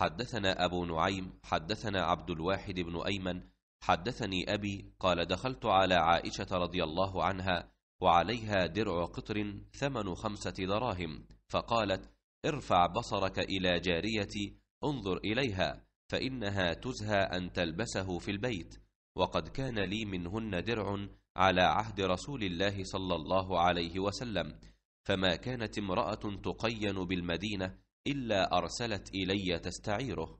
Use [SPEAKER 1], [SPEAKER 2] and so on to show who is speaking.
[SPEAKER 1] حدثنا أبو نعيم حدثنا عبد الواحد بن أيمن حدثني أبي قال دخلت على عائشة رضي الله عنها وعليها درع قطر ثمن خمسة دراهم فقالت ارفع بصرك إلى جاريتي انظر إليها فإنها تزهى أن تلبسه في البيت وقد كان لي منهن درع على عهد رسول الله صلى الله عليه وسلم فما كانت امرأة تقين بالمدينة إلا أرسلت إلي تستعيره.